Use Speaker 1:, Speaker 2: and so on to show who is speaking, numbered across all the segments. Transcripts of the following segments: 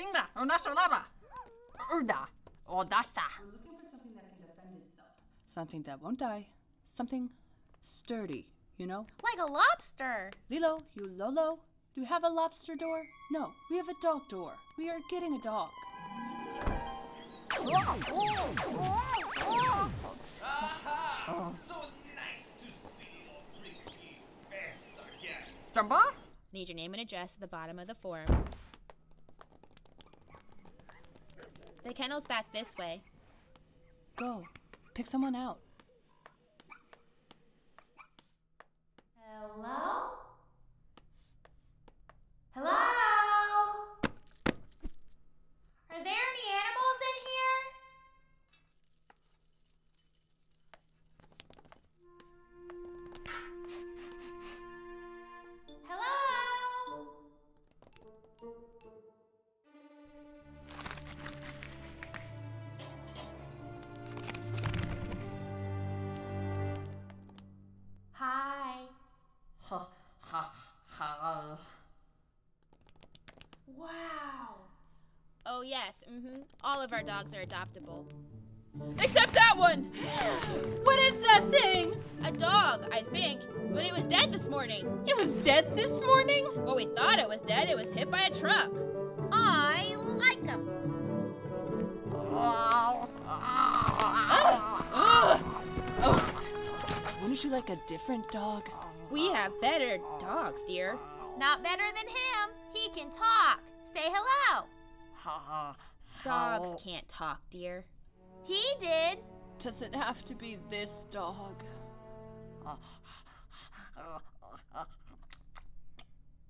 Speaker 1: Ingda, Onasolaba!
Speaker 2: Er Urda, Odasta.
Speaker 3: We're looking for something that can. Something that won't die. Something sturdy, you know?
Speaker 4: Like a lobster!
Speaker 3: Lilo, you Lolo, do we have a lobster door? No, we have a dog door. We are getting a dog.
Speaker 5: Oh, oh,
Speaker 1: oh,
Speaker 6: Need your name and address at the bottom of the form. The kennel's back this way.
Speaker 3: Go. Pick someone out.
Speaker 6: Oh, yes, mm hmm. All of our dogs are adoptable. Except that one!
Speaker 3: What is that thing?
Speaker 6: A dog, I think. But it was dead this morning.
Speaker 3: It was dead this morning?
Speaker 6: Well, we thought it was dead. It was hit by a truck.
Speaker 4: I like them.
Speaker 3: Wouldn't you like a different dog?
Speaker 6: We have better dogs, dear.
Speaker 4: Not better than him. He can talk. Say hello.
Speaker 2: Ha ha.
Speaker 6: Dogs can't talk, dear.
Speaker 4: He did.
Speaker 3: Does it have to be this dog?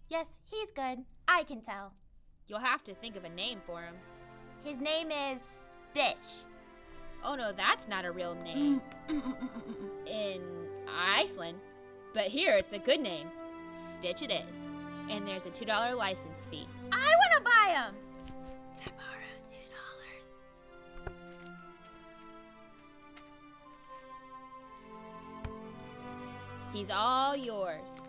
Speaker 4: Yes, he's good. I can tell.
Speaker 6: You'll have to think of a name for him.
Speaker 4: His name is Stitch.
Speaker 6: Oh no, that's not a real name. In Iceland. But here it's a good name. Stitch it is. And there's a $2 license fee.
Speaker 4: I want to buy him.
Speaker 6: He's all yours.